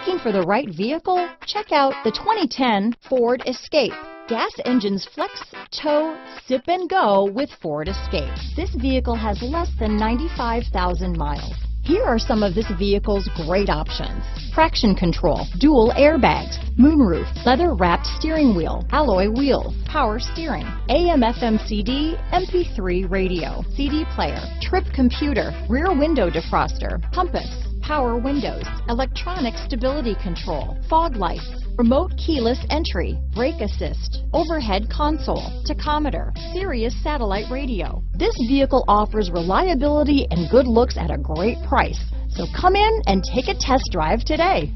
Looking for the right vehicle? Check out the 2010 Ford Escape. Gas engines flex, tow, sip and go with Ford Escape. This vehicle has less than 95,000 miles. Here are some of this vehicle's great options. Traction control, dual airbags, moonroof, leather wrapped steering wheel, alloy wheels, power steering, AM FM CD, MP3 radio, CD player, trip computer, rear window defroster, compass, power windows, electronic stability control, fog lights, remote keyless entry, brake assist, overhead console, tachometer, Sirius satellite radio. This vehicle offers reliability and good looks at a great price. So come in and take a test drive today.